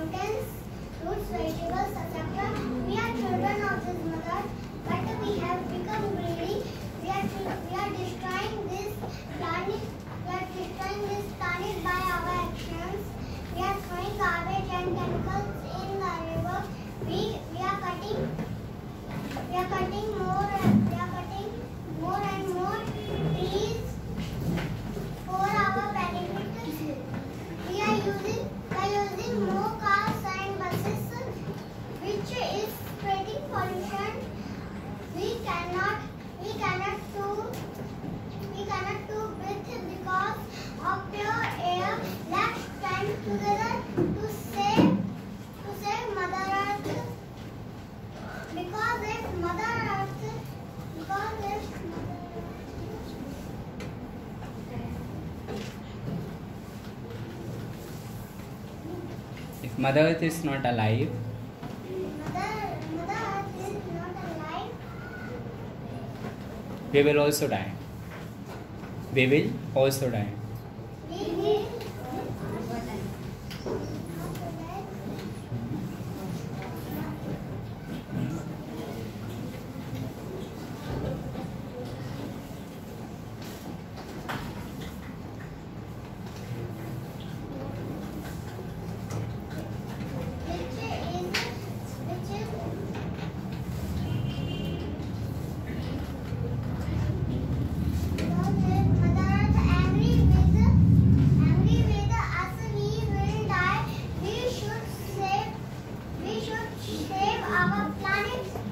mountains, fruits, vegetables, etc. We are children of this mother which is spreading pollution. We cannot we cannot do we cannot do breathe because of pure air. Let's stand together to save to save Mother Earth. Because if Mother Earth because if If Mother Earth is not alive, Mother Mother Earth is not alive, we will also die. We will also die. shape our planet.